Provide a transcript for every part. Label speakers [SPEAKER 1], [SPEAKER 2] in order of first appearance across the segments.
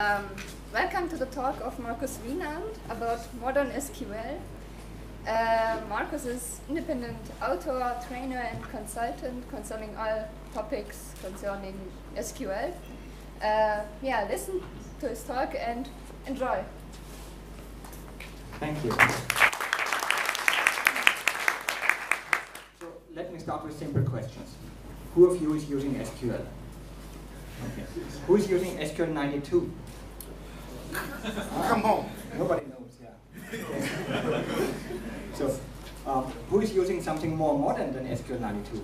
[SPEAKER 1] Um, welcome to the talk of Markus Winand about modern SQL. Uh, Markus is independent author, trainer, and consultant concerning all topics concerning SQL. Uh, yeah, listen to his talk and enjoy.
[SPEAKER 2] Thank you. So let me start with simple questions. Who of you is using SQL? Okay. Who is using SQL 92?
[SPEAKER 3] Come on.
[SPEAKER 2] Nobody knows, yeah. So, um, who is using something more modern than SQL 92?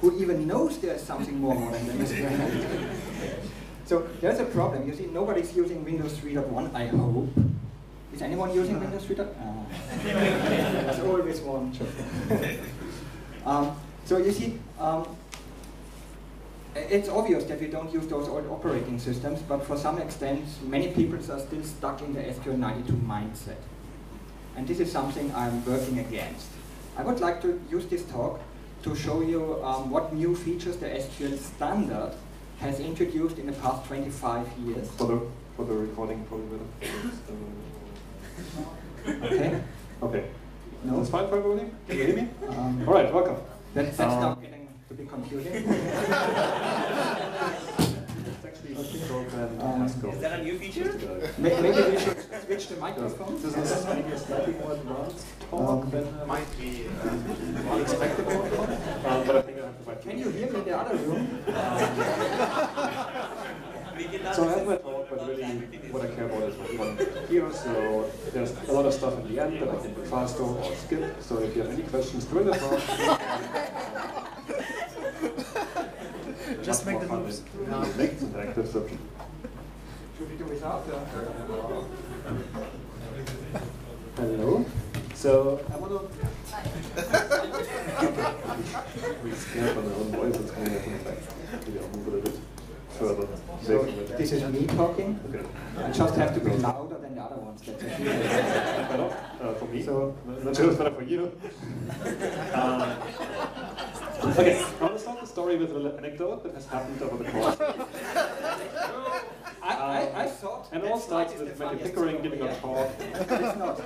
[SPEAKER 2] Who even knows there's something more modern than SQL 92? so there's a problem. You see, nobody's using Windows 3.1, I hope. Is anyone using Windows 3.1? Uh, there's always one. um, so you see, um, it's obvious that we don't use those old operating systems, but for some extent, many people are still stuck in the SQL92 mindset. And this is something I'm working against. I would like to use this talk to show you um, what new features the SQL standard has introduced in the past 25 years.
[SPEAKER 4] For the, for the recording, probably
[SPEAKER 2] better. okay.
[SPEAKER 4] Okay.
[SPEAKER 2] No?
[SPEAKER 4] That's fine for everybody? Can you hear me?
[SPEAKER 2] Um,
[SPEAKER 4] All right, welcome.
[SPEAKER 2] That, that's um, not to be confusing.
[SPEAKER 4] Um,
[SPEAKER 5] is that a new feature?
[SPEAKER 2] Maybe we should switch the microphone.
[SPEAKER 4] This is maybe a slightly more advanced talk
[SPEAKER 2] Um,
[SPEAKER 4] than uh,
[SPEAKER 5] Might be.
[SPEAKER 4] uh, unexpected. Um, but I think I have to find
[SPEAKER 2] Can you hear me in the other room?
[SPEAKER 4] So I have my talk, but really what I care about is what you want to hear. So there's a lot of stuff at the end that I can do faster or skip. So if you have any questions during the talk,
[SPEAKER 3] Just make the moves.
[SPEAKER 4] Make it interactive. So
[SPEAKER 2] Should we do without? Uh,
[SPEAKER 4] Hello. So I want to. We're scared by my own voice. It's coming up in effect. Maybe I'll move it a bit further
[SPEAKER 2] so this is me talking.
[SPEAKER 4] Okay.
[SPEAKER 2] I just have to be louder than the other ones. That's.
[SPEAKER 4] Better uh, for me.
[SPEAKER 2] So-
[SPEAKER 4] not sure it's better for you. um, okay, I want to start the story with a little anecdote that has happened over the course.
[SPEAKER 2] I, I, I thought.
[SPEAKER 4] And it all
[SPEAKER 2] that
[SPEAKER 4] starts with
[SPEAKER 2] the
[SPEAKER 4] Matthew Pickering giving
[SPEAKER 2] over
[SPEAKER 4] a talk.
[SPEAKER 2] It's not.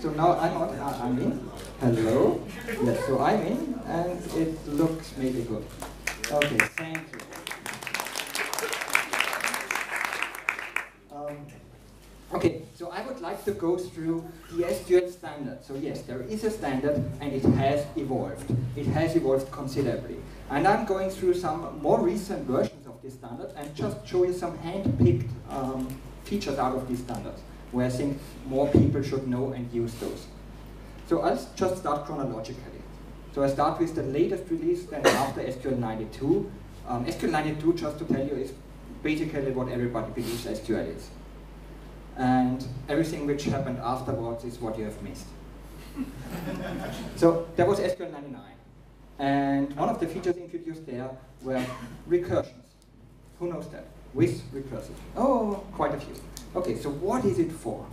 [SPEAKER 2] So now I'm on. Uh, I'm in. Hello. Yes. So I'm in, and it looks maybe good. Okay. Thank you. Um, okay. So I would like to go through the SQL standard. So yes, there is a standard, and it has evolved. It has evolved considerably. And I'm going through some more recent versions of this standard and just show you some hand-picked um, features out of these standards, where I think more people should know and use those. So I'll just start chronologically. So I start with the latest release, then after SQL 92. Um, SQL 92, just to tell you, is basically what everybody believes SQL is. And everything which happened afterwards is what you have missed. so there was SQL 99. And one of the features introduced there were recursions. Who knows that? With recursive. Oh, quite a few. Okay, so what is it for?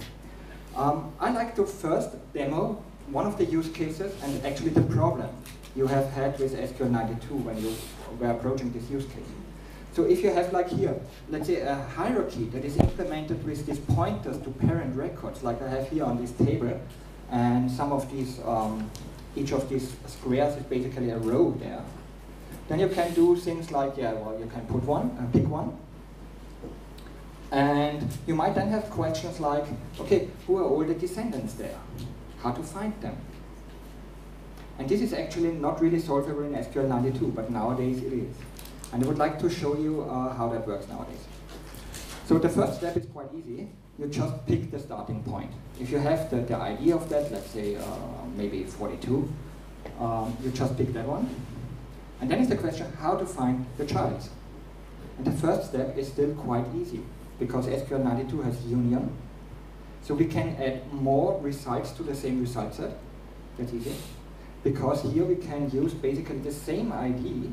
[SPEAKER 2] Um, I like to first demo one of the use cases and actually the problem you have had with SQL 92 when you were approaching this use case. So if you have like here, let's say a hierarchy that is implemented with these pointers to parent records, like I have here on this table, and some of these, um, each of these squares is basically a row there. Then you can do things like, yeah, well, you can put one, uh, pick one, and you might then have questions like, okay, who are all the descendants there? How to find them? And this is actually not really solvable in SQL 92, but nowadays it is. And I would like to show you uh, how that works nowadays. So the first step is quite easy. You just pick the starting point. If you have the, the idea of that, let's say uh, maybe 42, um, you just pick that one. And then is the question how to find the child. And the first step is still quite easy because SQL 92 has union. So we can add more results to the same result set. That's easy. Because here we can use basically the same ID,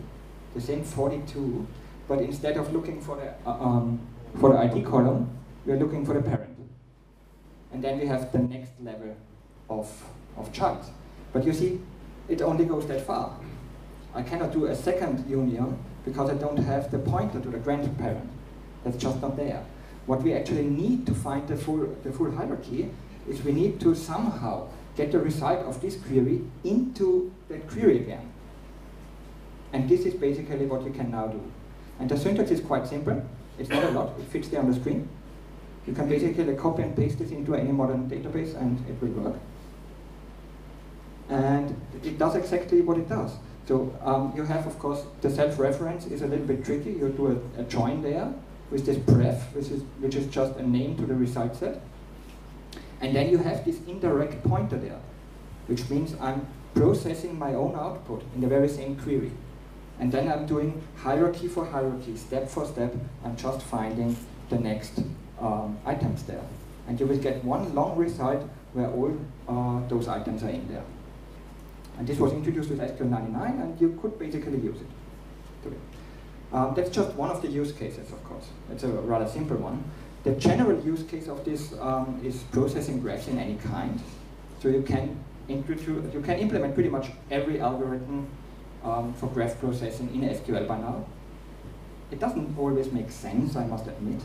[SPEAKER 2] the same 42, but instead of looking for the, uh, um, for the ID column, we are looking for the parent. And then we have the next level of, of child. But you see, it only goes that far. I cannot do a second union because I don't have the pointer to the grandparent. That's just not there. What we actually need to find the full, the full hierarchy is we need to somehow get the result of this query into that query again. And this is basically what you can now do. And the syntax is quite simple. It's not a lot. It fits there on the screen. You can basically copy and paste this into any modern database and it will work. And it does exactly what it does. So um, you have, of course, the self-reference is a little bit tricky. You do a, a join there with this pref, which is, which is just a name to the result set. And then you have this indirect pointer there, which means I'm processing my own output in the very same query. And then I'm doing hierarchy for hierarchy, step for step. I'm just finding the next um, items there. And you will get one long result where all uh, those items are in there. And this was introduced with SQL99, and you could basically use it. Um, that's just one of the use cases, of course. It's a rather simple one. The general use case of this um, is processing graphs in any kind. So you can you can implement pretty much every algorithm um, for graph processing in SQL by now. It doesn't always make sense, I must admit,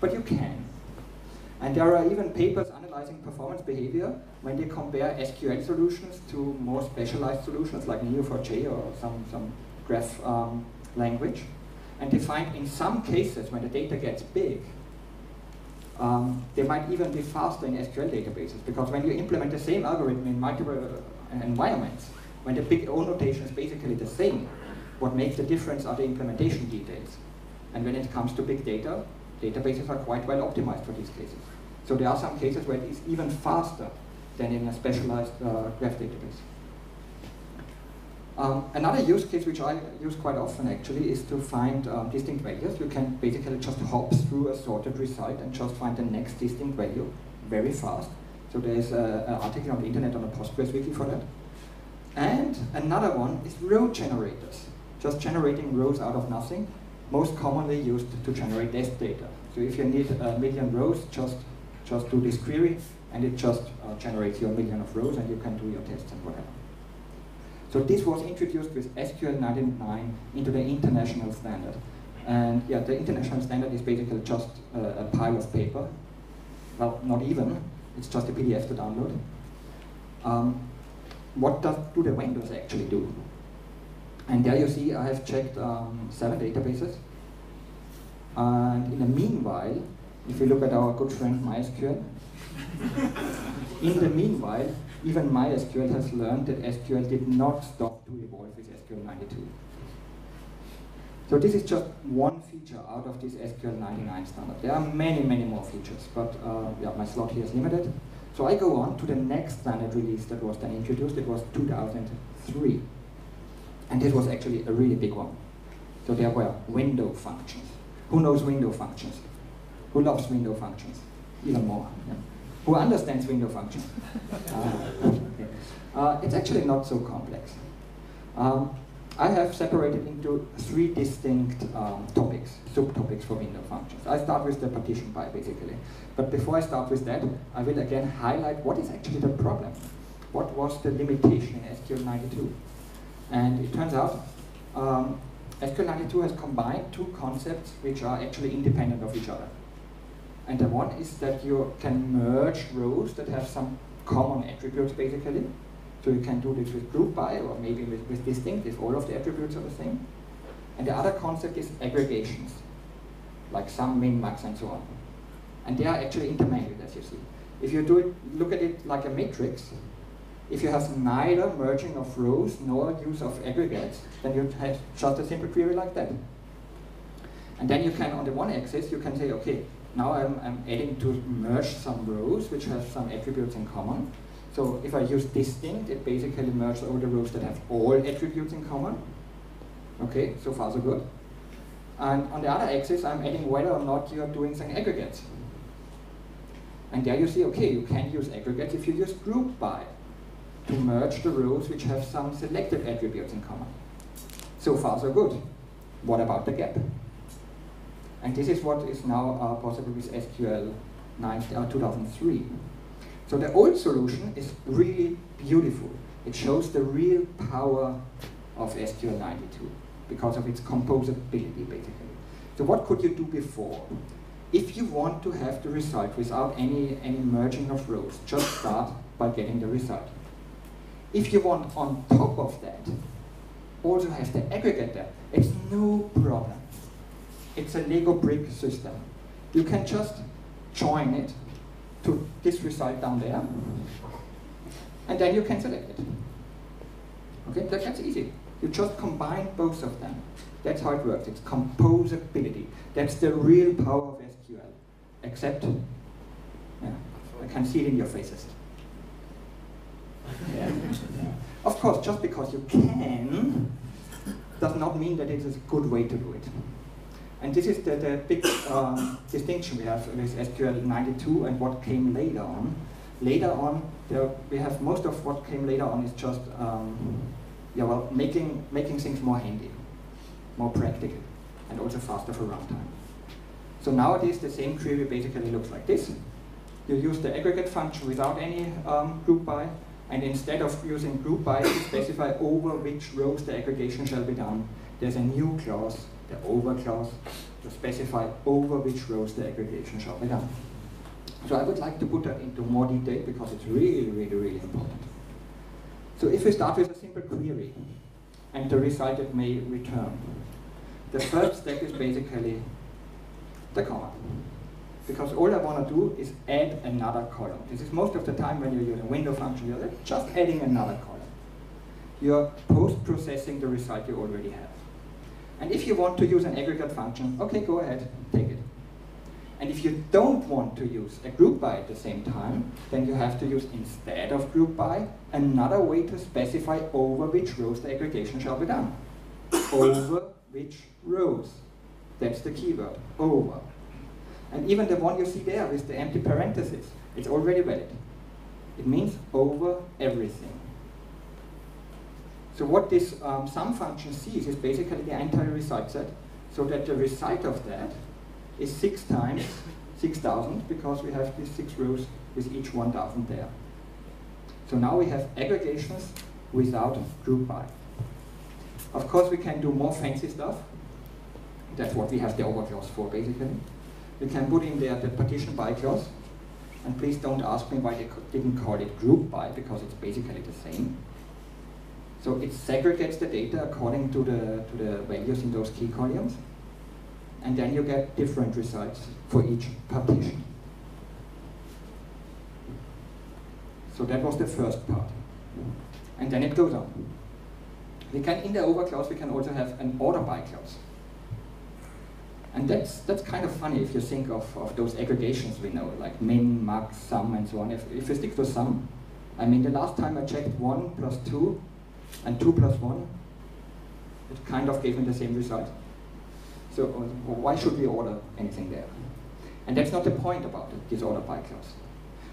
[SPEAKER 2] but you can. And there are even papers analyzing performance behavior when they compare SQL solutions to more specialized solutions like Neo4j or some, some graph um, language. And they find in some cases when the data gets big, um, they might even be faster in SQL databases because when you implement the same algorithm in multiple environments, when the big O notation is basically the same, what makes the difference are the implementation details. And when it comes to big data, databases are quite well optimized for these cases. So there are some cases where it is even faster than in a specialized uh, graph database. Um, another use case which I use quite often actually is to find um, distinct values. You can basically just hop through a sorted result and just find the next distinct value very fast. So there's an article on the internet on a Postgres wiki for that. And another one is row generators, just generating rows out of nothing, most commonly used to generate test data. So if you need a million rows, just, just do this query, and it just uh, generates your million of rows, and you can do your tests and whatever. So this was introduced with SQL 99 into the international standard. And yeah, the international standard is basically just a, a pile of paper. Well, not even, it's just a PDF to download. Um, what does, do the vendors actually do? And there you see I have checked um, seven databases. And in the meanwhile, if you look at our good friend MySQL, in the meanwhile, even MySQL has learned that SQL did not stop to evolve with SQL 92. So this is just one feature out of this SQL 99 standard. There are many, many more features, but uh, yeah, my slot here is limited. So I go on to the next standard release that was then introduced. It was 2003. And this was actually a really big one. So there were window functions. Who knows window functions? Who loves window functions? Even more. Yeah. Who understands window functions? uh, okay. uh, it's actually not so complex. Um, I have separated into three distinct um, topics, subtopics for window functions. I start with the partition by basically. But before I start with that, I will again highlight what is actually the problem. What was the limitation in SQL 92? And it turns out um, SQL 92 has combined two concepts which are actually independent of each other. And the one is that you can merge rows that have some common attributes basically. So you can do this with group by or maybe with, with distinct if all of the attributes are the same. And the other concept is aggregations, like sum, min, max, and so on. And they are actually intermingled, as you see. If you do it, look at it like a matrix, if you have neither merging of rows nor use of aggregates, then you have just a simple query like that. And then you can, on the one axis, you can say, okay, now I'm, I'm adding to merge some rows which have some attributes in common. So if I use distinct, it basically merges all the rows that have all attributes in common. Okay, so far so good. And on the other axis, I'm adding whether or not you are doing some aggregates. And there you see, okay, you can use aggregates if you use group by to merge the rows which have some selected attributes in common. So far so good. What about the gap? And this is what is now uh, possible with SQL 9, uh, 2003. So the old solution is really beautiful. It shows the real power of SQL 92 because of its composability, basically. So what could you do before? If you want to have the result without any, any merging of rows, just start by getting the result. If you want on top of that, also have the aggregator, it's no problem. It's a Lego brick system. You can just join it to this result down there, and then you can select it. Okay, that, that's easy. You just combine both of them. That's how it works. It's composability. That's the real power of SQL. Except, yeah, I can see it in your faces. Yeah. Of course, just because you can does not mean that it is a good way to do it. And this is the, the big um, distinction we have with SQL 92 and what came later on. Later on, there, we have most of what came later on is just um, yeah, well, making, making things more handy, more practical, and also faster for runtime. So nowadays, the same query basically looks like this. You use the aggregate function without any um, group by, and instead of using group by to specify over which rows the aggregation shall be done, there's a new clause, the over clause, to specify over which rows the aggregation shall be done. So I would like to put that into more detail because it's really, really, really important. So if we start with a simple query and the result it may return, the first step is basically the comma. Because all I want to do is add another column. This is most of the time when you're using window function, you're just adding another column. You're post-processing the result you already have. And if you want to use an aggregate function, okay, go ahead, take it. And if you don't want to use a group by at the same time, then you have to use instead of group by another way to specify over which rows the aggregation shall be done. over which rows. That's the keyword, over. And even the one you see there with the empty parentheses, it's already valid. It means over everything. So what this um, sum function sees is basically the entire result set, so that the result of that is 6 times 6,000 because we have these 6 rows with each 1,000 there. So now we have aggregations without group by. Of course we can do more fancy stuff. That's what we have the over clause for basically. We can put in there the partition by clause. And please don't ask me why they didn't call it group by because it's basically the same. So it segregates the data according to the, to the values in those key columns and then you get different results for each partition. So that was the first part. And then it goes on. We can, in the over clause, we can also have an order by clause. And that's, that's kind of funny if you think of, of those aggregations we know, like min, max, sum, and so on. If, if you stick to sum, I mean, the last time I checked 1 plus 2 and 2 plus 1, it kind of gave me the same result. So uh, why should we order anything there? And that's not the point about it, this order by clause.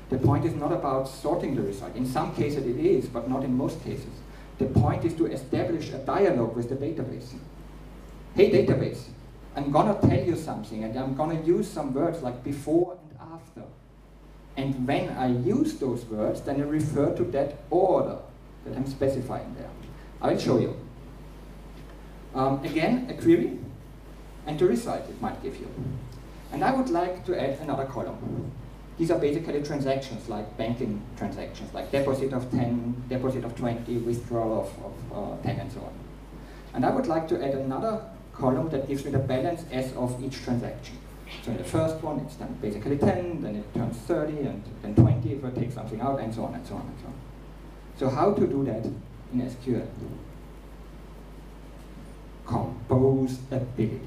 [SPEAKER 2] The point is not about sorting the result. In some cases it is, but not in most cases. The point is to establish a dialogue with the database. Hey database, I'm gonna tell you something and I'm gonna use some words like before and after. And when I use those words, then I refer to that order that I'm specifying there. I'll show you. Um, again, a query and the result it might give you. And I would like to add another column. These are basically transactions, like banking transactions, like deposit of 10, deposit of 20, withdrawal of, of uh, 10, and so on. And I would like to add another column that gives me the balance as of each transaction. So in the first one, it's then basically 10, then it turns 30, and then 20 if I take something out, and so on, and so on, and so on. So how to do that in SQL? composability.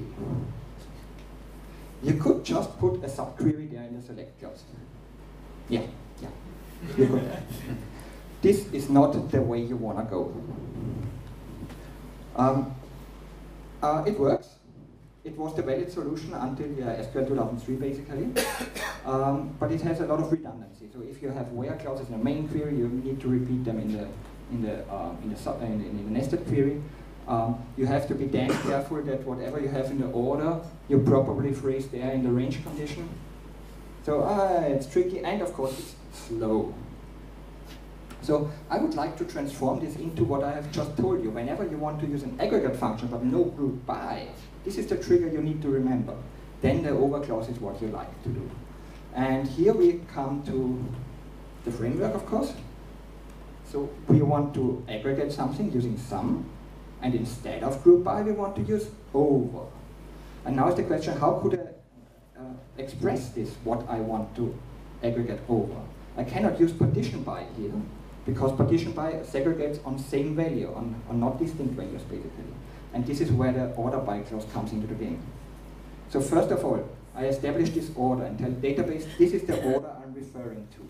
[SPEAKER 2] You could just put a subquery there in the select clause. Yeah, yeah, you could. this is not the way you want to go. Um, uh, it works. It was the valid solution until SQL 2003 basically, um, but it has a lot of redundancy. So if you have where clauses in a main query, you need to repeat them in the in the uh, in the, sub, in, in the nested query. Um, you have to be damn careful that whatever you have in the order, you properly phrase there in the range condition. So uh, it's tricky, and of course it's slow. So I would like to transform this into what I have just told you. Whenever you want to use an aggregate function but no group by, This is the trigger you need to remember. Then the overclause is what you like to do. And here we come to the framework, of course. So we want to aggregate something using sum, and instead of group by, we want to use over. And now is the question, how could I uh, express this, what I want to aggregate over? I cannot use partition by here, because partition by segregates on same value, on, on not distinct values basically. And this is where the order by clause comes into the game. So first of all, I establish this order and tell database this is the order I'm referring to,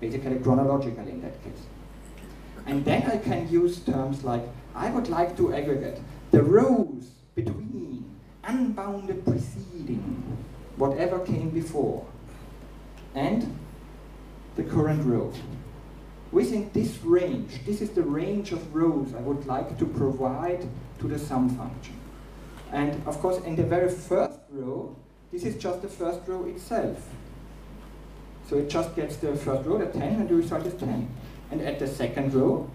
[SPEAKER 2] basically chronologically in that case. And then I can use terms like, I would like to aggregate the rows between unbounded preceding, whatever came before, and the current row. Within this range, this is the range of rows I would like to provide to the sum function. And of course, in the very first row, this is just the first row itself. So it just gets the first row, the 10, and the result is 10. And at the second row,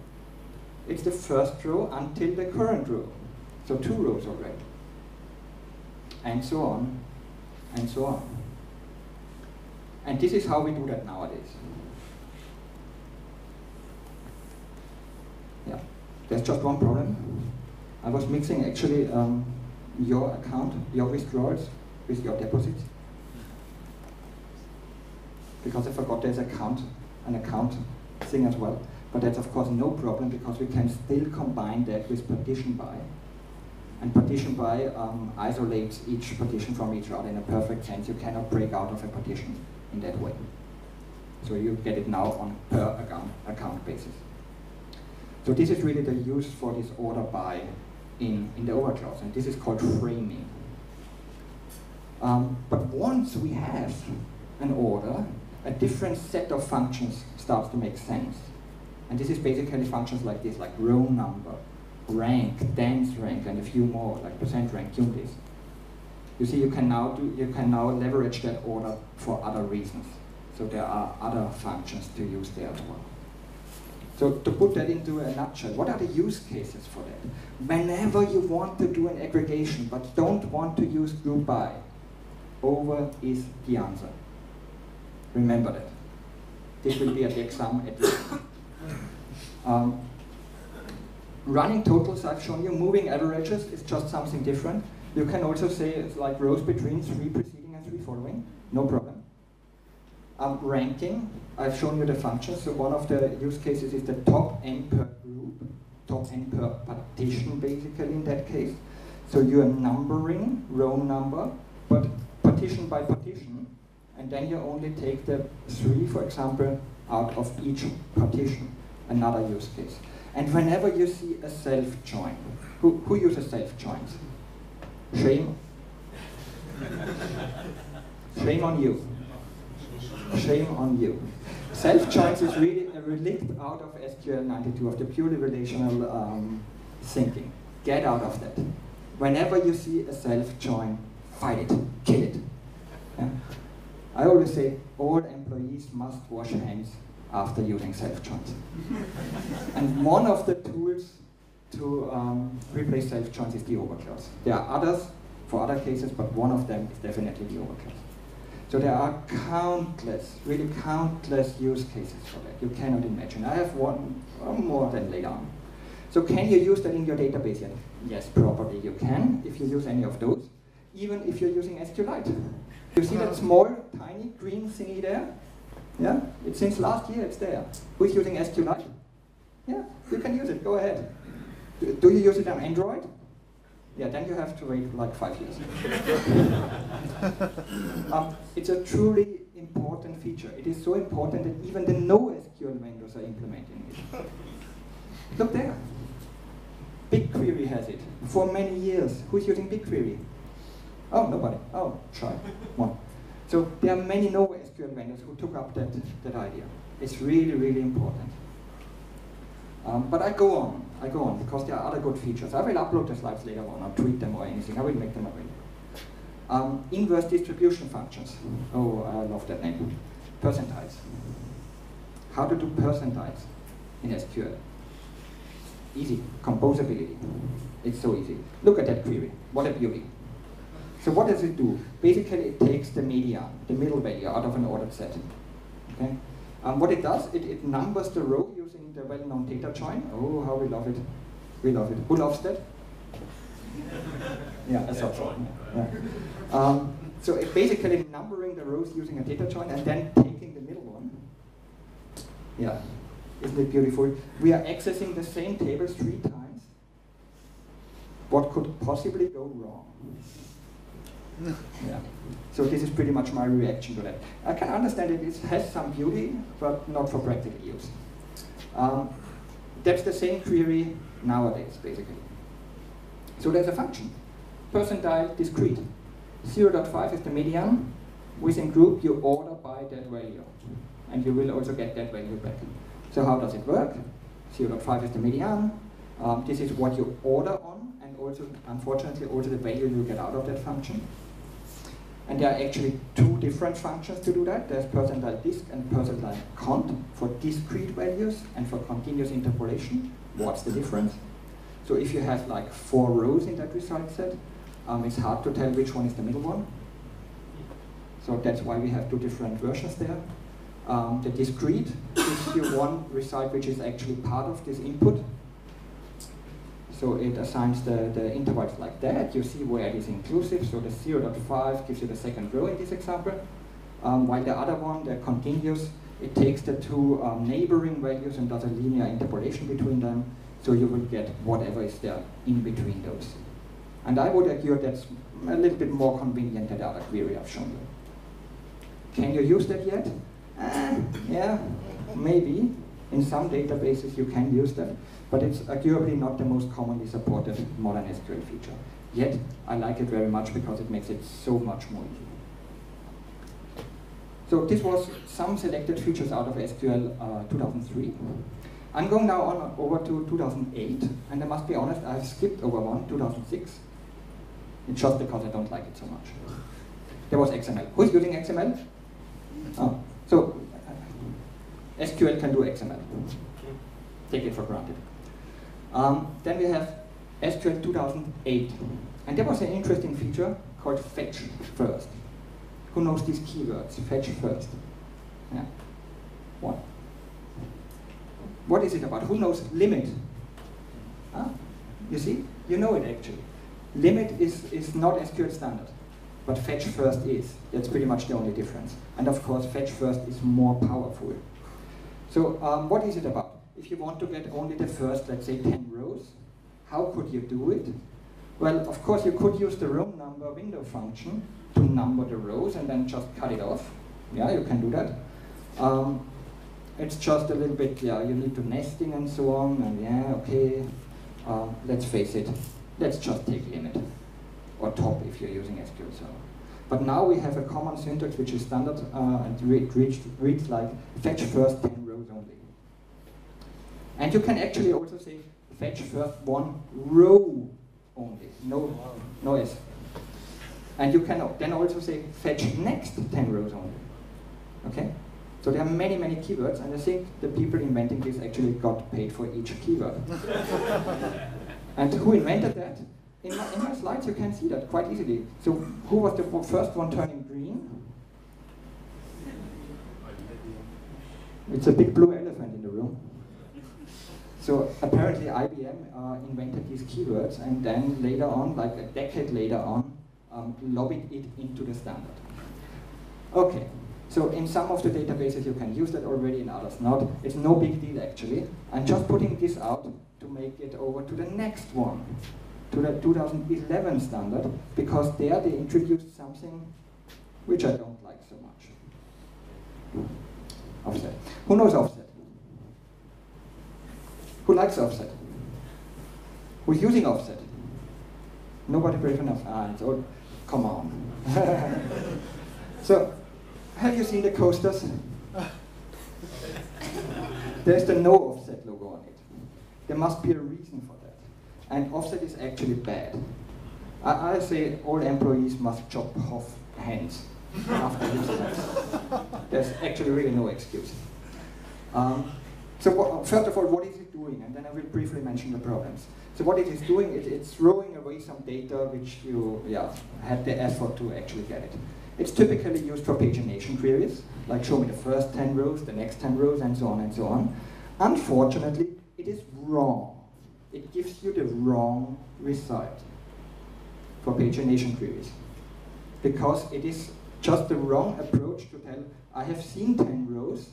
[SPEAKER 2] it's the first row until the current row. So two rows already. And so on, and so on. And this is how we do that nowadays. Yeah, there's just one problem. I was mixing actually um, your account, your withdrawals, with your deposits. Because I forgot there's account, an account thing as well. But that's of course no problem because we can still combine that with partition by. And partition by um, isolates each partition from each other in a perfect sense. You cannot break out of a partition in that way. So you get it now on per account, account basis. So this is really the use for this order by in, in the overclause, and this is called framing. Um, but once we have an order, a different set of functions starts to make sense. And this is basically functions like this, like row number, rank, dense rank, and a few more, like percent rank, units. You see, you can now do, you can now leverage that order for other reasons. So there are other functions to use there as well. So to put that into a nutshell, what are the use cases for that? Whenever you want to do an aggregation but don't want to use group by, over is the answer. Remember that. This will be at the exam at the. Um, running totals, I've shown you. Moving averages is just something different. You can also say it's like rows between three preceding and three following, no problem. Um, ranking, I've shown you the function. So one of the use cases is the top n per group, top n per partition basically in that case. So you're numbering row number, but partition by partition, and then you only take the three, for example, out of each partition, another use case. And whenever you see a self-join, who, who uses self-joins? Shame. Shame on you. Shame on you. Self-joins is really a relict out of SQL 92, of the purely relational um, thinking. Get out of that. Whenever you see a self-join, fight it, kill it. Yeah? I always say all employees must wash hands after using self-joins. and one of the tools to um, replace self-joins is the overclause. There are others for other cases, but one of them is definitely the overclause. So there are countless, really countless use cases for that. You cannot imagine. I have one more than later on. So can you use that in your database yet? Yes, probably you can if you use any of those, even if you're using SQLite. You see that small, tiny green thingy there? Yeah, it's since last year it's there. Who's using SQLite? Yeah, you can use it, go ahead. Do you use it on Android? Yeah, then you have to wait like five years. um, it's a truly important feature. It is so important that even the NoSQL vendors are implementing it. Look there. BigQuery has it for many years. Who's using BigQuery? Oh, nobody. Oh, try. One. So there are many NoSQL vendors who took up that, that idea. It's really, really important. Um, but I go on, I go on, because there are other good features. I will upload the slides later on, or tweet them or anything. I will make them available. Um, inverse distribution functions. Oh, I love that name. Percentiles. How to do percentiles in SQL? Easy. Composability. It's so easy. Look at that query. What a beauty. So what does it do? Basically, it takes the median, the middle value, out of an ordered set. Okay. Um, what it does, it, it numbers the row using the well-known data join. Oh, how we love it. We love it. Who loves that? yeah, I thought so. Yeah. Um, so it's basically numbering the rows using a data join and then taking the middle one. Yeah, isn't it beautiful? We are accessing the same tables three times. What could possibly go wrong? yeah. So this is pretty much my reaction to that. I can understand it, it has some beauty, but not for practical use. Um, that's the same query nowadays, basically. So there's a function, percentile discrete. 0.5 is the median. Within group, you order by that value. And you will also get that value back. So how does it work? 0.5 is the median. Um, this is what you order on, and also, unfortunately, also the value you get out of that function. And there are actually two different functions to do that. There's percentile disc and percentile cont for discrete values and for continuous interpolation. What's the difference? So if you have like four rows in that result set, um, it's hard to tell which one is the middle one. So that's why we have two different versions there. Um, the discrete gives you one result which is actually part of this input, so it assigns the, the intervals like that. You see where it is inclusive. So the 0.5 gives you the second row in this example. Um, while the other one, the continuous, it takes the two um, neighboring values and does a linear interpolation between them. So you will get whatever is there in between those. And I would argue that's a little bit more convenient than the other query I've shown you. Can you use that yet? Uh, yeah, maybe. In some databases you can use that but it's arguably not the most commonly supported modern SQL feature. Yet, I like it very much because it makes it so much more easy. So this was some selected features out of SQL uh, 2003. I'm going now on over to 2008, and I must be honest, I've skipped over one, 2006. It's just because I don't like it so much. There was XML. Who's using XML? Oh, so uh, SQL can do XML. Take it for granted. Um, then we have SQL 2008. And there was an interesting feature called fetch first. Who knows these keywords? Fetch first. Yeah. What? What is it about? Who knows limit? Huh? You see? You know it actually. Limit is, is not SQL standard, but fetch first is. That's pretty much the only difference. And of course, fetch first is more powerful. So um, what is it about? If you want to get only the first, let's say, 10 rows, how could you do it? Well, of course, you could use the row number window function to number the rows and then just cut it off. Yeah, you can do that. Um, it's just a little bit, yeah, you need to nesting and so on, and yeah, okay, uh, let's face it, let's just take limit, or top if you're using SQL Server. But now we have a common syntax which is standard, uh, and it reads, like fetch first 10 rows only. And you can actually also say fetch first one row only, no, no S. And you can then also say fetch next 10 rows only. Okay? So there are many, many keywords, and I think the people inventing this actually got paid for each keyword. and who invented that? In my, in my slides you can see that quite easily. So who was the first one turning green? It's a big blue elephant in the room. So apparently IBM uh, invented these keywords and then later on, like a decade later on, um, lobbied it into the standard. Okay, so in some of the databases you can use that already, in others not. It's no big deal actually. I'm just putting this out to make it over to the next one, to the 2011 standard, because there they introduced something which I don't like so much. Offset. Who knows offset? Who likes offset? Who's using offset? Nobody brave enough. Ah, it's all, come on. so, have you seen the coasters? There's the no offset logo on it. There must be a reason for that. And offset is actually bad. I, I say all employees must chop off hands after this. There's actually really no excuse. Um, so what, first of all, what is it doing? And then I will briefly mention the problems. So what it is doing, it, it's throwing away some data which you yeah, had the effort to actually get it. It's typically used for pagination queries, like show me the first 10 rows, the next 10 rows, and so on and so on. Unfortunately, it is wrong. It gives you the wrong result for pagination queries. Because it is just the wrong approach to tell, I have seen 10 rows,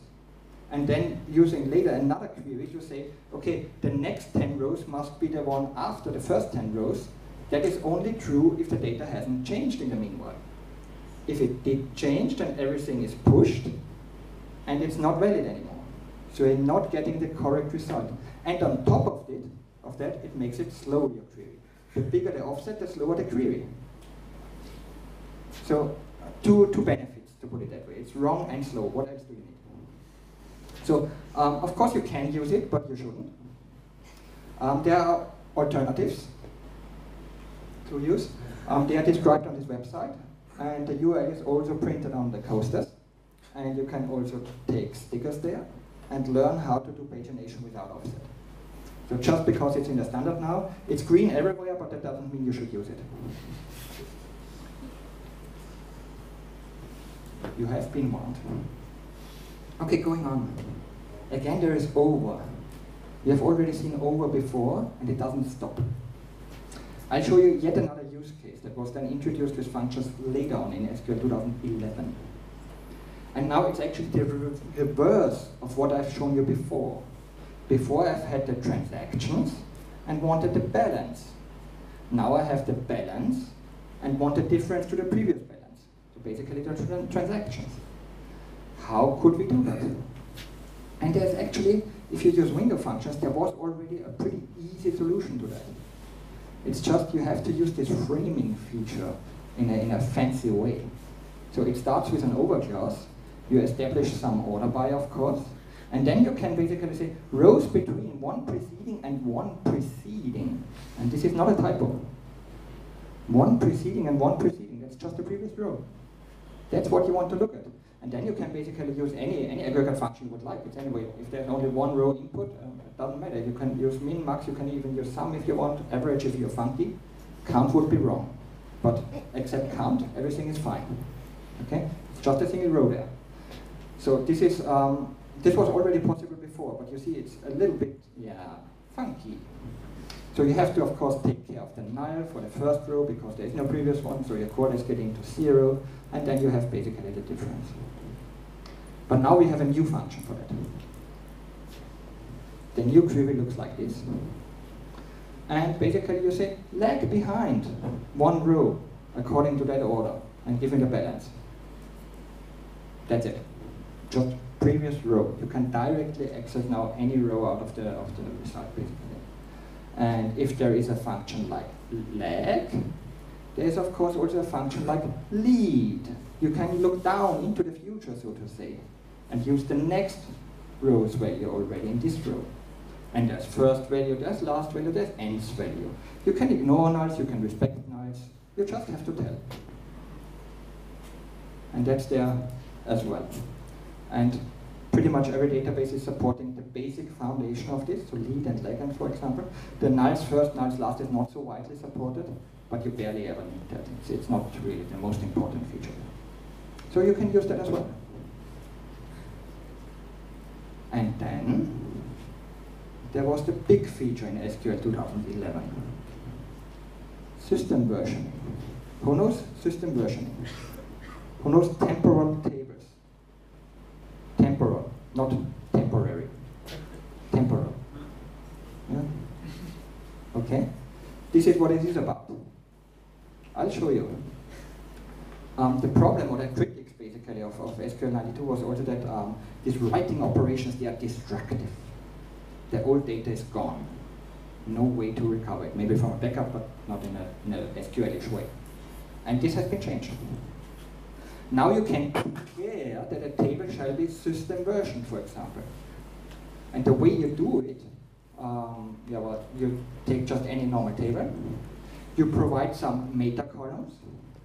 [SPEAKER 2] and then using later another query to say, okay, the next 10 rows must be the one after the first 10 rows. That is only true if the data hasn't changed in the meanwhile. If it did change, then everything is pushed, and it's not valid anymore. So you're not getting the correct result. And on top of it, of that, it makes it slow your query. The bigger the offset, the slower the query. So uh, two, two benefits, to put it that way. It's wrong and slow. What else do you? So, um, of course you can use it, but you shouldn't. Um, there are alternatives to use. Um, they are described on this website, and the URL is also printed on the coasters. And you can also take stickers there and learn how to do pagination without offset. So just because it's in the standard now, it's green everywhere, but that doesn't mean you should use it. You have been warned. Okay, going on. Again, there is over. We have already seen over before, and it doesn't stop. I'll show you yet another use case that was then introduced with functions later on in SQL 2011. And now it's actually the reverse of what I've shown you before. Before I've had the transactions and wanted the balance. Now I have the balance and want the difference to the previous balance. So basically the transactions. How could we do that? And there's actually, if you use window functions, there was already a pretty easy solution to that. It's just you have to use this framing feature in a, in a fancy way. So it starts with an over clause. You establish some order by, of course. And then you can basically say rows between one preceding and one preceding. And this is not a typo. One preceding and one preceding. That's just the previous row. That's what you want to look at. And then you can basically use any, any aggregate function you would like. It's anyway, if there's only one row input, um, it doesn't matter. You can use min, max, you can even use sum if you want, average if you're funky. Count would be wrong. But except count, everything is fine. Okay? It's just a single row there. So this is, um, this was already possible before, but you see it's a little bit, yeah, funky. So you have to, of course, take care of the null for the first row because there is no previous one, so your code is getting to zero, and then you have basically the difference. But now we have a new function for that. The new query looks like this. And basically you say, lag behind one row according to that order and give it a balance. That's it. Just previous row. You can directly access now any row out of the, of the result basically. And if there is a function like lag, there is of course also a function like lead. You can look down into the future, so to say and use the next row's value already in this row. And there's first value, there's last value, there's nth value. You can ignore nulls, you can respect nulls, you just have to tell. And that's there as well. And pretty much every database is supporting the basic foundation of this, so lead and legend, for example. The nulls first, nulls last is not so widely supported, but you barely ever need that. It's, it's not really the most important feature. So you can use that as well. And then there was the big feature in SQL 2011. System versioning. Who knows system versioning? Who knows temporal tables? Temporal, not temporary. Temporal. Yeah? Okay? This is what it is about. I'll show you. Um, the problem or the critics basically of, of SQL 92 was also that um, these writing operations, they are destructive. The old data is gone. No way to recover it. Maybe from a backup, but not in a, in a SQL-ish way. And this has been changed. Now you can declare that a table shall be system version, for example. And the way you do it, um, yeah, well, you take just any normal table, you provide some meta columns,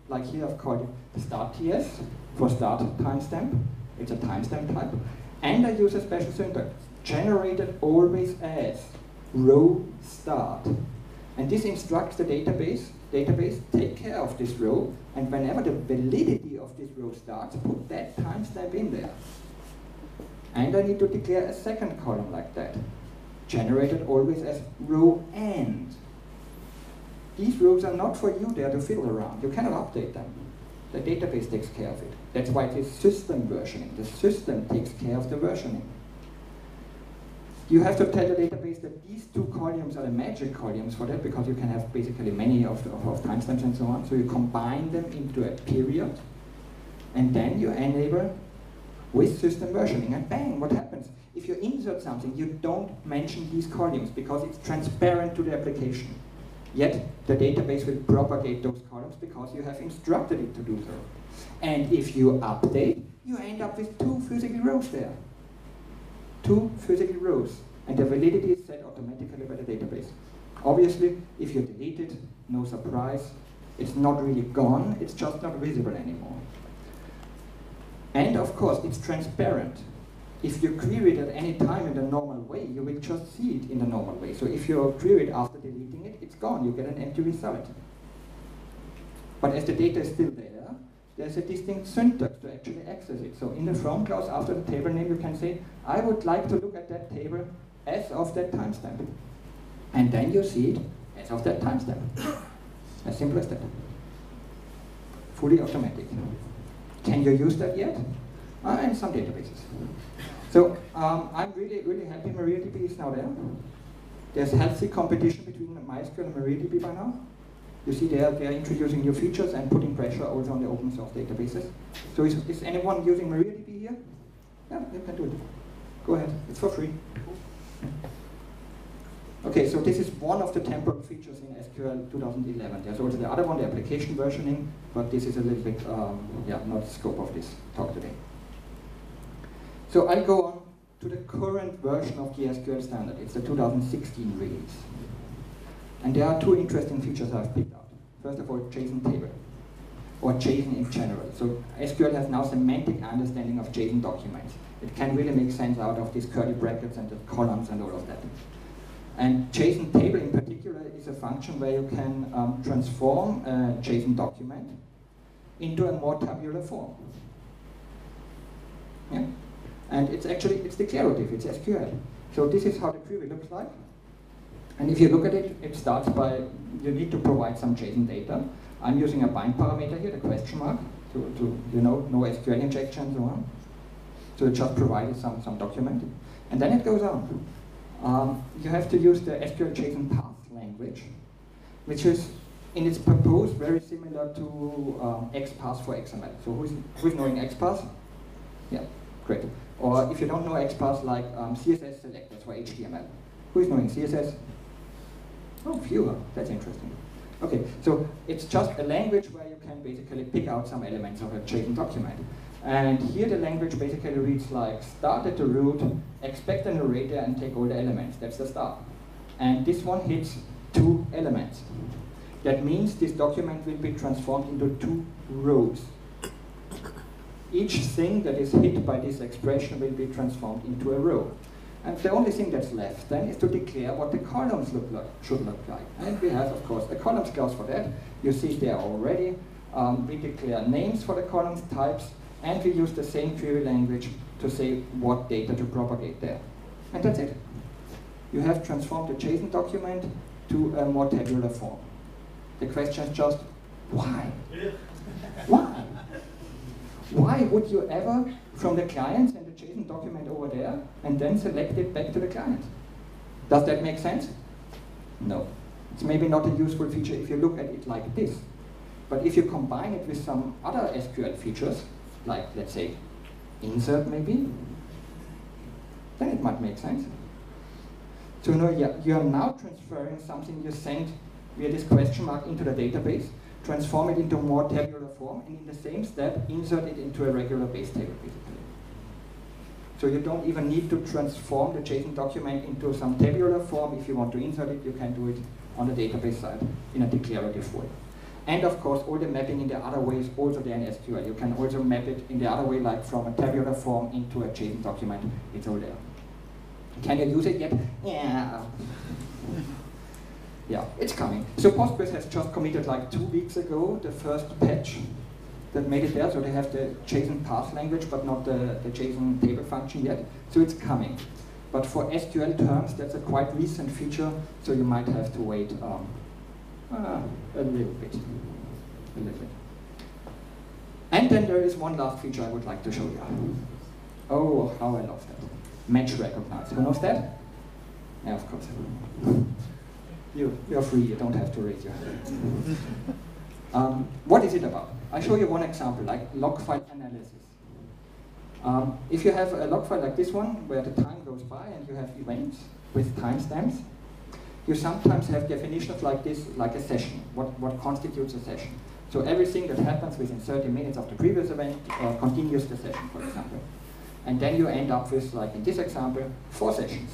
[SPEAKER 2] like here I've called start TS for start timestamp, it's a timestamp type. And I use a special syntax, generated always as row start. And this instructs the database, database, take care of this row, and whenever the validity of this row starts, put that timestamp in there. And I need to declare a second column like that, generated always as row end. These rules are not for you there to fiddle around. You cannot update them. The database takes care of it. That's why it is system versioning. The system takes care of the versioning. You have to tell the database that these two columns are the magic columns for that because you can have basically many of, the, of, of timestamps and so on. So you combine them into a period and then you enable with system versioning and bang, what happens? If you insert something, you don't mention these columns because it's transparent to the application. Yet the database will propagate those columns because you have instructed it to do so. And if you update, you end up with two physical rows there. Two physical rows. And the validity is set automatically by the database. Obviously, if you delete it, no surprise, it's not really gone, it's just not visible anymore. And of course, it's transparent if you query it at any time in the normal way, you will just see it in the normal way. So if you query it after deleting it's gone. You get an empty result. But as the data is still there, there's a distinct syntax to actually access it. So in the from clause after the table name, you can say, I would like to look at that table as of that timestamp. And then you see it as of that timestamp. As simple as that. Fully automatic. Can you use that yet? Uh, in some databases. So um, I'm really, really happy MariaDB is now there. There's healthy competition between MySQL and MariaDB by now. You see they are, they are introducing new features and putting pressure also on the open source databases. So is, is anyone using MariaDB here? Yeah, you can do it. Go ahead, it's for free. Okay, so this is one of the temporal features in SQL 2011. There's also the other one, the application versioning, but this is a little bit, um, yeah, not the scope of this talk today. So I'll go on to the current version of the SQL standard. It's the 2016 release. And there are two interesting features I've picked out. First of all, JSON table, or JSON in general. So SQL has now semantic understanding of JSON documents. It can really make sense out of these curly brackets and the columns and all of that. And JSON table in particular is a function where you can um, transform a JSON document into a more tabular form. Yeah? And it's actually, it's declarative, it's SQL. So this is how the query looks like. And if you look at it, it starts by, you need to provide some JSON data. I'm using a bind parameter here, the question mark, to, to you know, no SQL injection and so on. So it just provided some, some document. And then it goes on. Um, you have to use the SQL JSON path language, which is in its purpose very similar to um, XPath for XML. So who's, who's knowing XPath? Yeah, great. Or if you don't know XPath, like um, CSS selectors for HTML. Who is knowing CSS? Oh, fewer. That's interesting. Okay, so it's just a language where you can basically pick out some elements of a JSON document. And here the language basically reads like, start at the root, expect an narrator and take all the elements. That's the start. And this one hits two elements. That means this document will be transformed into two rows each thing that is hit by this expression will be transformed into a row. And the only thing that's left then is to declare what the columns look like, should look like. And we have, of course, a columns clause for that. You see there already. Um, we declare names for the columns, types, and we use the same query language to say what data to propagate there. And that's it. You have transformed a JSON document to a more tabular form. The question is just, why? why? Why would you ever, from the client, send a JSON document over there and then select it back to the client? Does that make sense? No. It's maybe not a useful feature if you look at it like this. But if you combine it with some other SQL features, like let's say insert maybe, then it might make sense. So no, yeah, you are now transferring something you sent via this question mark into the database transform it into more tabular form, and in the same step, insert it into a regular base table, basically. So you don't even need to transform the JSON document into some tabular form. If you want to insert it, you can do it on the database side in a declarative way. And of course, all the mapping in the other way is also there in SQL. You can also map it in the other way, like from a tabular form into a JSON document. It's all there. Can you use it yet? Yeah. Yeah, it's coming. So Postgres has just committed like two weeks ago the first patch that made it there. So they have the JSON path language, but not the, the JSON table function yet. So it's coming. But for SQL terms, that's a quite recent feature, so you might have to wait um, uh, a little bit. A little bit. And then there is one last feature I would like to show you. Oh, how I love that. Match recognize. Who knows that? Yeah, of course. You, you're free, you don't have to raise your hand. um, what is it about? I show you one example, like log file analysis. Um, if you have a log file like this one, where the time goes by and you have events with timestamps, you sometimes have definitions like this, like a session, what, what constitutes a session. So everything that happens within 30 minutes of the previous event uh, continues the session, for example. And then you end up with, like in this example, four sessions.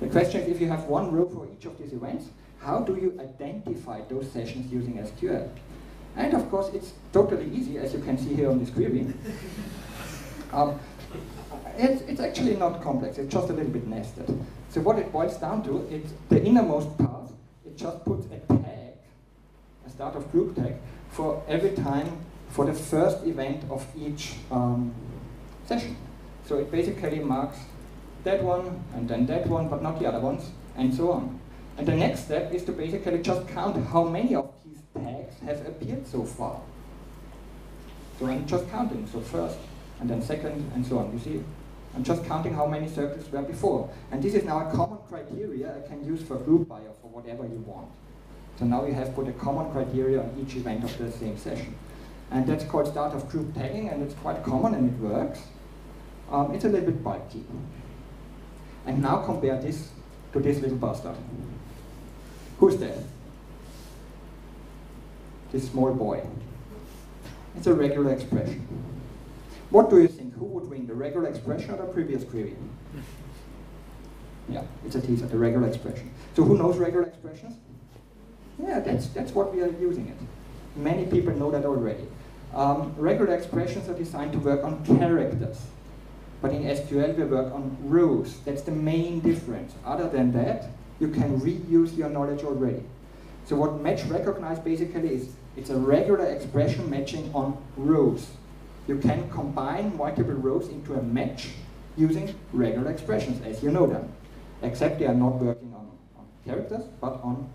[SPEAKER 2] The question is if you have one row for each of these events, how do you identify those sessions using SQL? And of course, it's totally easy, as you can see here on this query. Um, it's, it's actually not complex, it's just a little bit nested. So what it boils down to, it's the innermost part, it just puts a tag, a start of group tag, for every time for the first event of each um, session. So it basically marks that one, and then that one, but not the other ones, and so on. And the next step is to basically just count how many of these tags have appeared so far. So I'm just counting, so first, and then second, and so on. You see, I'm just counting how many circles were before. And this is now a common criteria I can use for group by or for whatever you want. So now you have put a common criteria on each event of the same session. And that's called start of group tagging, and it's quite common and it works. Um, it's a little bit bulky. And now compare this to this little bastard. Who's that? This small boy. It's a regular expression. What do you think? Who would win, the regular expression or the previous query? Yeah, it's a teaser, the regular expression. So who knows regular expressions? Yeah, that's, that's what we are using it. Many people know that already. Um, regular expressions are designed to work on characters. But in SQL, we work on rows. That's the main difference. Other than that, you can reuse your knowledge already. So what match recognize basically is, it's a regular expression matching on rows. You can combine multiple rows into a match using regular expressions, as you know them. Except they are not working on, on characters, but on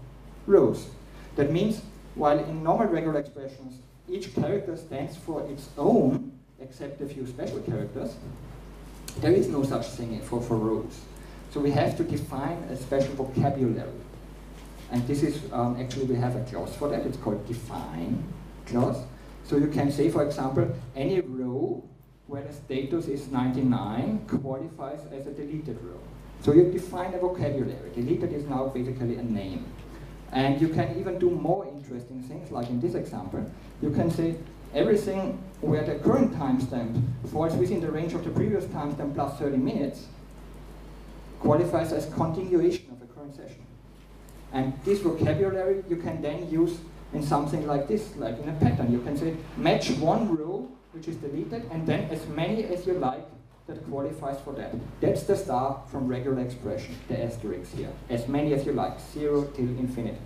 [SPEAKER 2] rows. That means, while in normal regular expressions, each character stands for its own, except a few special characters, there is no such thing for, for rows. So we have to define a special vocabulary. And this is, um, actually we have a clause for that, it's called define clause. So you can say, for example, any row where the status is 99 qualifies as a deleted row. So you define a vocabulary. Deleted is now basically a name. And you can even do more interesting things, like in this example. You can say everything where the current timestamp falls within the range of the previous timestamp plus 30 minutes qualifies as continuation of the current session. And this vocabulary you can then use in something like this, like in a pattern. You can say match one row which is deleted and then as many as you like that qualifies for that. That's the star from regular expression, the asterisk here. As many as you like, zero till infinity.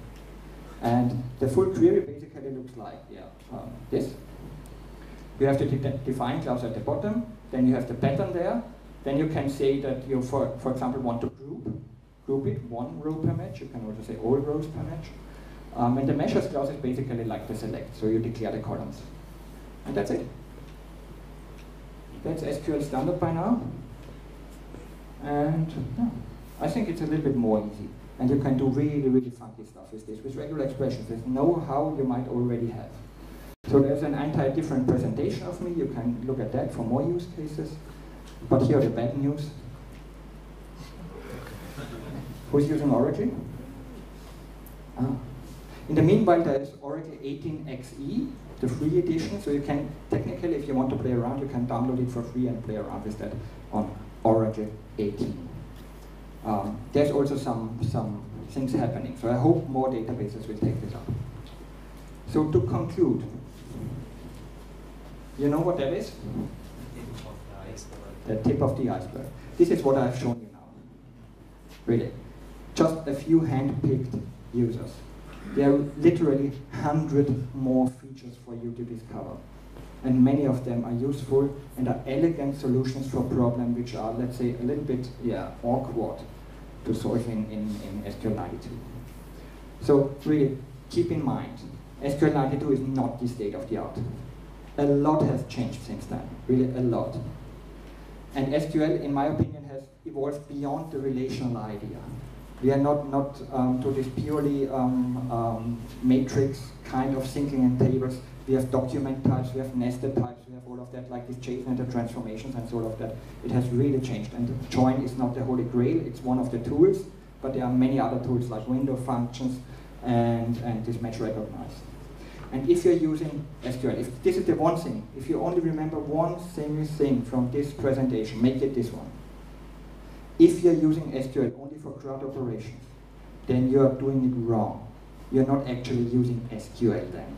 [SPEAKER 2] And the full query basically looks like yeah, um, this. You have the de define clause at the bottom, then you have the pattern there, then you can say that you, for, for example, want to group, group it one row per match, you can also say all rows per match. Um, and the measures clause is basically like the select, so you declare the columns. And that's it. That's SQL standard by now. And yeah, I think it's a little bit more easy. And you can do really, really funky stuff with this, with regular expressions, with know-how you might already have. So there's an entire different presentation of me. You can look at that for more use cases. But here are the bad news. Who's using Oracle? Ah. In the meanwhile, there is Oracle 18xe, the free edition. So you can, technically, if you want to play around, you can download it for free and play around with that on Oracle 18. Um, there's also some, some things happening. So I hope more databases will take this up. So to conclude, you know what that is? The tip of the iceberg. This is what I've shown you now. Really. Just a few hand-picked users. There are literally 100 more features for you to discover. And many of them are useful and are elegant solutions for problems which are, let's say, a little bit yeah, awkward to solve in, in, in SQL92. So really, keep in mind, SQL92 is not the state of the art. A lot has changed since then, really a lot. And SQL, in my opinion, has evolved beyond the relational idea. We are not, not um, to this purely um, um, matrix kind of thinking in tables. We have document types, we have nested types, we have all of that, like these JSON and the transformations and sort of that. It has really changed. And join is not the holy grail, it's one of the tools, but there are many other tools like window functions and, and this match recognize. And if you're using SQL, if this is the one thing, if you only remember one single thing from this presentation, make it this one. If you're using SQL only for CRUD operations, then you're doing it wrong. You're not actually using SQL then.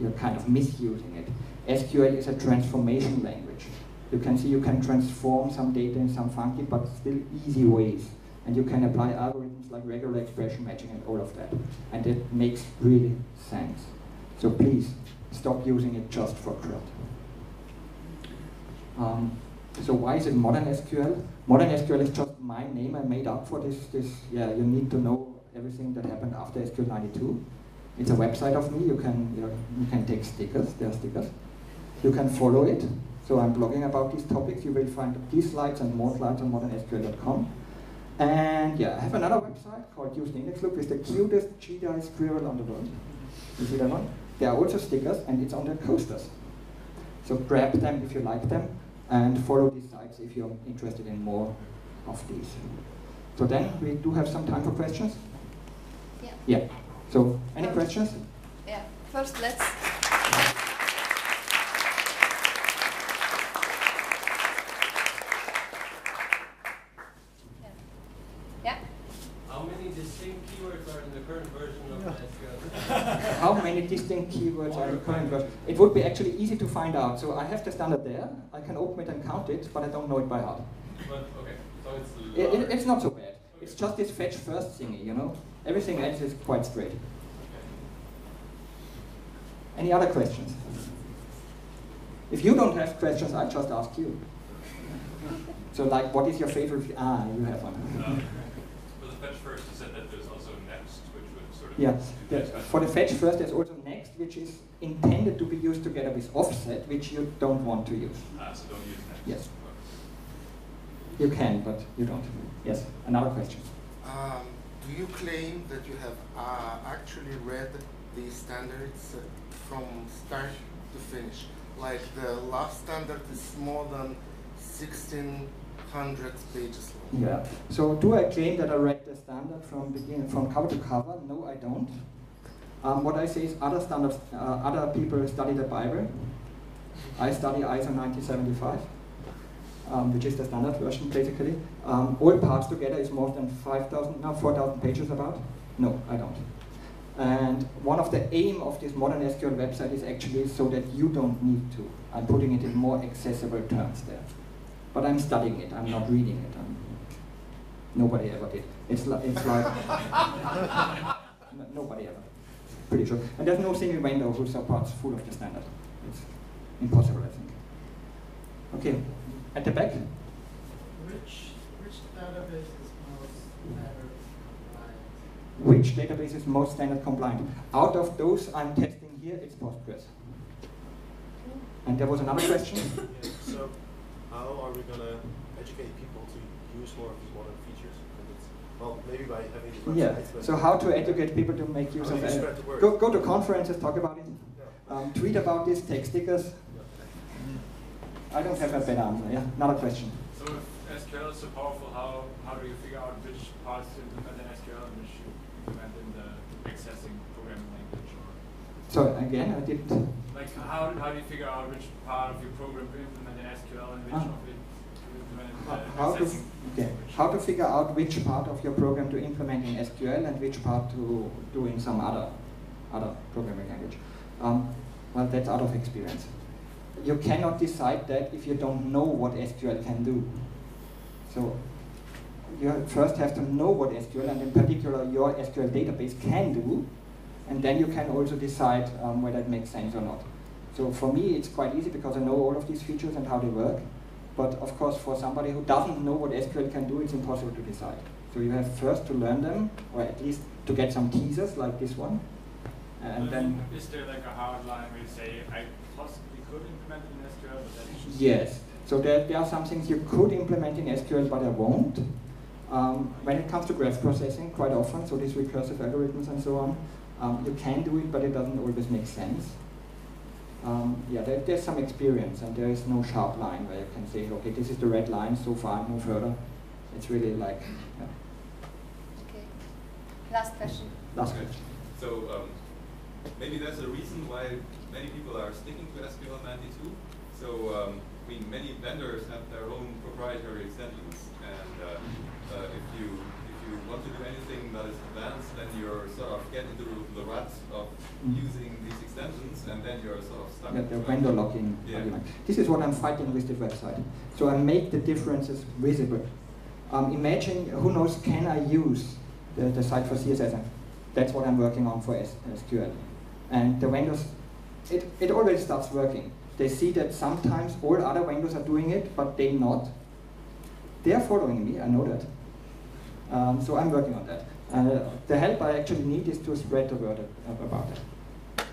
[SPEAKER 2] You're kind of misusing it. SQL is a transformation language. You can see you can transform some data in some funky but still easy ways. And you can apply algorithms like regular expression matching and all of that. And it makes really sense. So please, stop using it just for CRUD. Um, so why is it modern SQL? Modern SQL is just my name I made up for this, this, yeah, you need to know everything that happened after SQL 92. It's a website of me, you can, you, know, you can take stickers, there are stickers. You can follow it. So I'm blogging about these topics. You will find these slides and more slides on modernsql.com. And yeah, I have another website called Use The Index, Luke. It's the cutest GDI squirrel on the world. You see that one? There are also stickers and it's on the coasters. So grab them if you like them and follow these sites if you're interested in more of these. So then we do have some time for questions?
[SPEAKER 1] Yeah.
[SPEAKER 2] Yeah. So any questions?
[SPEAKER 1] Yeah. First, let's. Yeah.
[SPEAKER 5] How many distinct keywords are in the current version of SQL?
[SPEAKER 2] How many distinct keywords are current version? It would be actually easy to find out. So I have the standard there. I can open it and count it, but I don't know it by heart.
[SPEAKER 5] But, okay, so it's
[SPEAKER 2] It, it, it's not so bad. It's just this fetch first thingy, you know? Everything else is quite straight. Any other questions? If you don't have questions, I just ask you. So like, what is your favorite? Ah, you have one.
[SPEAKER 6] Um, For the fetch first, you said that there's also next, which would sort of.
[SPEAKER 2] Yeah, the, for the fetch first, there's also which is intended to be used together with offset, which you don't want to use.
[SPEAKER 6] Ah, so don't use that.
[SPEAKER 2] Yes. You can, but you don't. Yes, another question.
[SPEAKER 7] Um, do you claim that you have uh, actually read the standards uh, from start to finish? Like the last standard is more than 1600 pages long.
[SPEAKER 2] Yeah. So do I claim that I read the standard from beginning, from cover to cover? No, I don't. Um, what I say is other standards, uh, other people study the Bible. I study ISO 9075, um, which is the standard version basically. Um, all parts together is more than 5,000, no, 4,000 pages about. No, I don't. And one of the aim of this modern SQL website is actually so that you don't need to. I'm putting it in more accessible terms there. But I'm studying it, I'm not reading it. I'm, nobody ever did. It's, li- it's like, nobody ever. Pretty sure. And there's no single vendor who supports full of the standard. It's impossible, I think. Okay, at the back?
[SPEAKER 8] Which, which database is most standard compliant?
[SPEAKER 2] Which database is most standard compliant? Out of those I'm testing here, it's Postgres. And there was another question?
[SPEAKER 3] Yeah, so how are we gonna educate people to use more of these modern features? And it's, well, maybe by having these
[SPEAKER 2] Yeah,
[SPEAKER 3] websites, but
[SPEAKER 2] so how to educate people to make use of it?
[SPEAKER 3] spread the word?
[SPEAKER 2] Go, go to conferences, talk about it,
[SPEAKER 3] Yeah.
[SPEAKER 2] um, tweet about this, take stickers. I don't have a better answer, yeah? not a question.
[SPEAKER 6] So if SQL is so powerful, how, how do you figure out which parts to implement in SQL and which you implement in the accessing programming language? Or
[SPEAKER 2] So again, I did,
[SPEAKER 6] like how, how do you figure out which part of your program to implement in SQL and which
[SPEAKER 2] Ah.
[SPEAKER 6] of it to implement in
[SPEAKER 2] how, to,
[SPEAKER 6] language?
[SPEAKER 2] how to figure out which part of your program to implement in SQL and which part to do in some other, other programming language. Um, well, that's out of experience. You cannot decide that if you don't know what SQL can do. So you first have to know what SQL and in particular your SQL database can do, and then you can also decide um, whether it makes sense or not. So for me, it's quite easy because I know all of these features and how they work. But of course, for somebody who doesn't know what SQL can do, it's impossible to decide. So you have first to learn them, or at least to get some teasers like this one, and
[SPEAKER 6] But
[SPEAKER 2] then
[SPEAKER 6] Is there like a hard line where you say, I possibly could implement it in SQL, but
[SPEAKER 2] Yes. So there, there are some things you could implement in SQL, but I won't. Um, when it comes to graph processing, quite often, so these recursive algorithms and so on, um, you can do it, but it doesn't always make sense. Um, yeah, there, there's some experience, and there is no sharp line where you can say, okay, this is the red line, so far, no further. It's really like, yeah.
[SPEAKER 1] Okay. Last question.
[SPEAKER 2] last
[SPEAKER 9] Okay.
[SPEAKER 2] question.
[SPEAKER 9] So um, maybe there's a reason why many people are sticking to SQL 92. So um, I mean, many vendors have their own proprietary extensions, and uh, uh, if you if you want to do anything that is advanced, then you're sort of get into the rut of
[SPEAKER 2] Mm.
[SPEAKER 9] using these extensions, and then you're sort of stuck.
[SPEAKER 2] Yeah, the vendor lock-in
[SPEAKER 9] Yeah.
[SPEAKER 2] argument. This is what I'm fighting with the website. So I make the differences visible. Um, imagine, who knows, can I use the, the site for CSS? That's what I'm working on for S- SQL. And the vendors, it, it already starts working. They see that sometimes all other vendors are doing it, but they not. They are following me, I know that. Um, so I'm working on that. Uh, the help I actually need is to spread the word about it.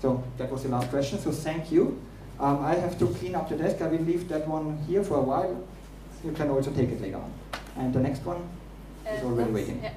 [SPEAKER 2] So that was the last question, so thank you. Um, I have to clean up the desk, I will leave that one here for a while. You can also take it later on. And the next one is
[SPEAKER 1] Uh,
[SPEAKER 2] already waiting.
[SPEAKER 1] Yeah.